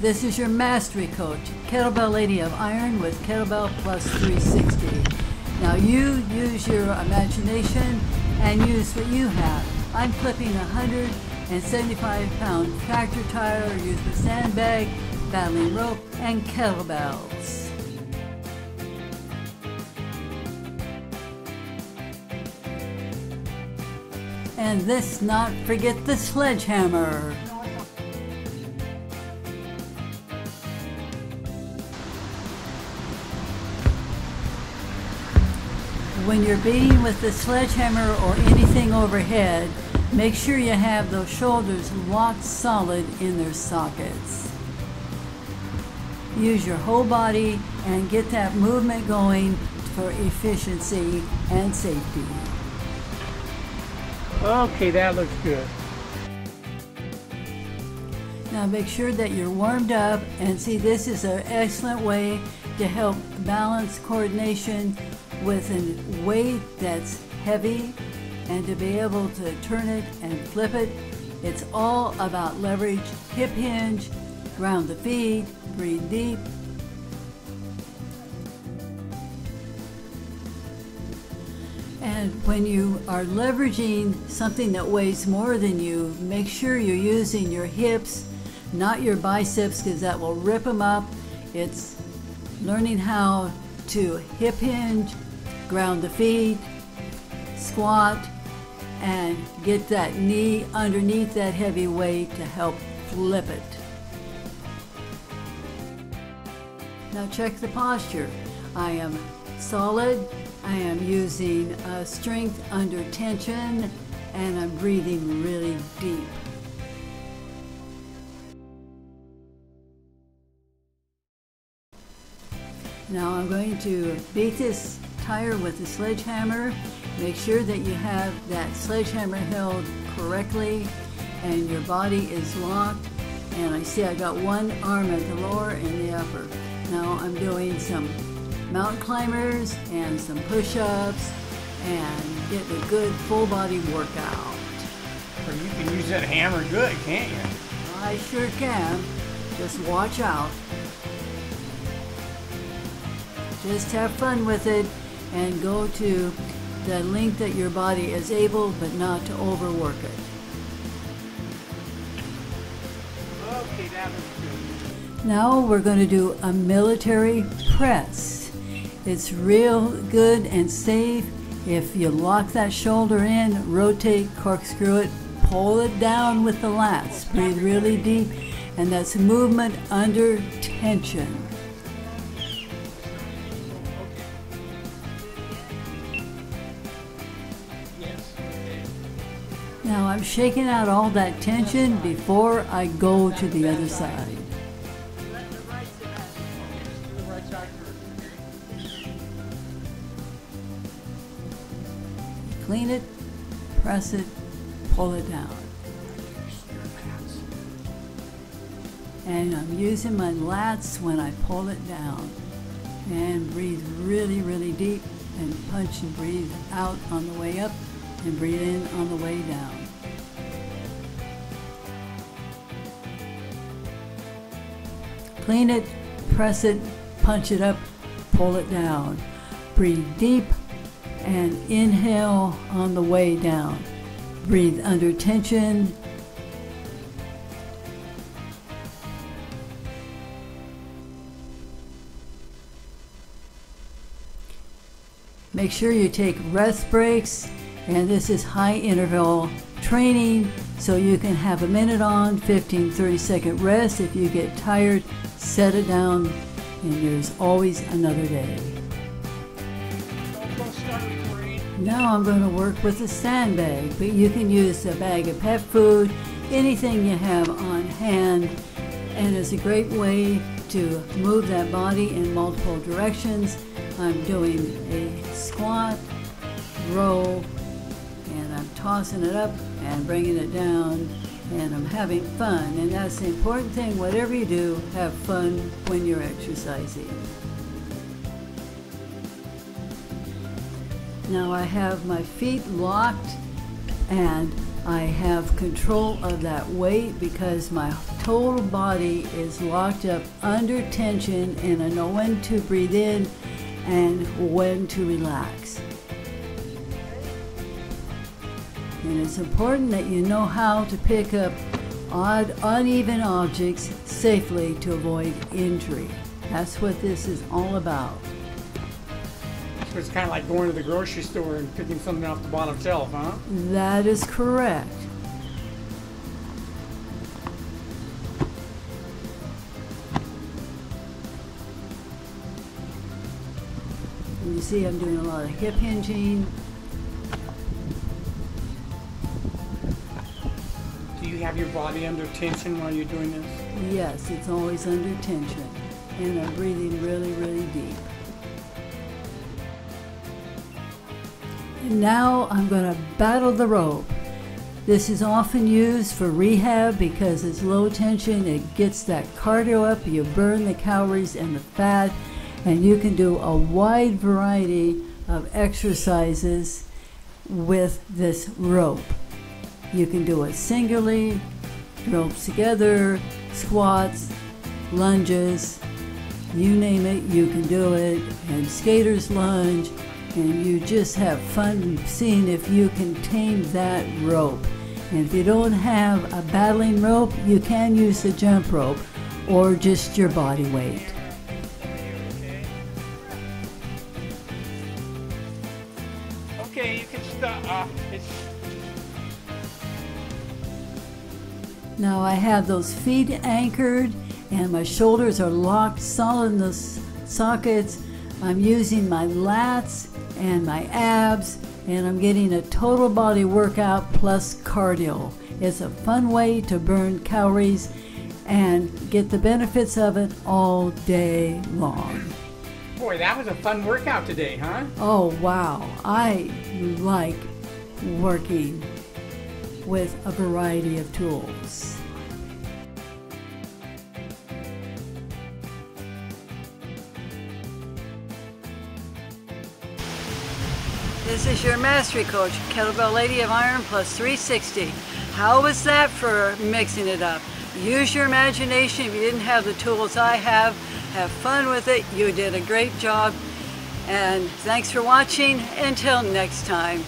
This is your mastery coach, Kettlebell Lady of Iron with Kettlebell Plus 360. Now you use your imagination and use what you have. I'm flipping a 175 pound tractor tire used with sandbag, battling rope, and kettlebells. And let's not forget the sledgehammer. When you're beating with the sledgehammer or anything overhead, make sure you have those shoulders locked solid in their sockets. Use your whole body and get that movement going for efficiency and safety. Okay, that looks good. Now make sure that you're warmed up and see this is an excellent way to help balance coordination with a weight that's heavy and to be able to turn it and flip it. It's all about leverage, hip hinge, ground the feet, breathe deep. And when you are leveraging something that weighs more than you, make sure you're using your hips, not your biceps, because that will rip them up. It's learning how to hip hinge, ground the feet, squat, and get that knee underneath that heavy weight to help flip it. Now check the posture. I am solid, I am using uh, strength under tension, and I'm breathing really deep. Now I'm going to beat this tire with the sledgehammer. Make sure that you have that sledgehammer held correctly and your body is locked. And I see I got one arm at the lower and the upper. Now I'm doing some mountain climbers and some push-ups and getting a good full body workout. Or you can use that hammer good, can't you? I sure can. Just watch out. Just have fun with it and go to the length that your body is able but not to overwork it. Okay, that looks good. Now we're going to do a military press. It's real good and safe. If you lock that shoulder in, rotate, corkscrew it, pull it down with the lats. Breathe really deep, and that's movement under tension. I'm shaking out all that tension before I go to the other side. Clean it, press it, pull it down. And I'm using my lats when I pull it down. And breathe really, really deep and punch and breathe out on the way up and breathe in on the way down. Clean it, press it, punch it up, pull it down. Breathe deep and inhale on the way down. Breathe under tension. Make sure you take rest breaks, and this is high interval training, so you can have a minute on, 15, 30 second rest. If you get tired, set it down, and there's always another day. Now I'm going to work with a sandbag, but you can use a bag of pet food, anything you have on hand, and it's a great way to move that body in multiple directions. I'm doing a squat, row, and I'm tossing it up and bringing it down, and I'm having fun. And that's the important thing, whatever you do, have fun when you're exercising. Now I have my feet locked and I have control of that weight because my total body is locked up under tension and I know when to breathe in and when to relax. And it's important that you know how to pick up odd, uneven objects safely to avoid injury. That's what this is all about. So it's kind of like going to the grocery store and picking something off the bottom shelf, huh? That is correct. You see I'm doing a lot of hip hinging. You have your body under tension while you're doing this? Yes, it's always under tension. And I'm breathing really, really deep. And now I'm going to battle the rope. This is often used for rehab because it's low tension. It gets that cardio up. You burn the calories and the fat, and you can do a wide variety of exercises with this rope. You can do it singly, ropes together, squats, lunges, you name it, you can do it, and skater's lunge, and you just have fun seeing if you can tame that rope. And if you don't have a battling rope, you can use the jump rope or just your body weight. Okay, you can stop. Uh, Now I have those feet anchored and my shoulders are locked solid in the sockets. I'm using my lats and my abs and I'm getting a total body workout plus cardio. It's a fun way to burn calories and get the benefits of it all day long. boy, that was a fun workout today, huh? Oh wow, I like working with a variety of tools. This is your mastery coach, Kettlebell Lady of Iron Plus 360. How was that for mixing it up? Use your imagination if you didn't have the tools I have. Have fun with it. You did a great job. And thanks for watching. Until next time.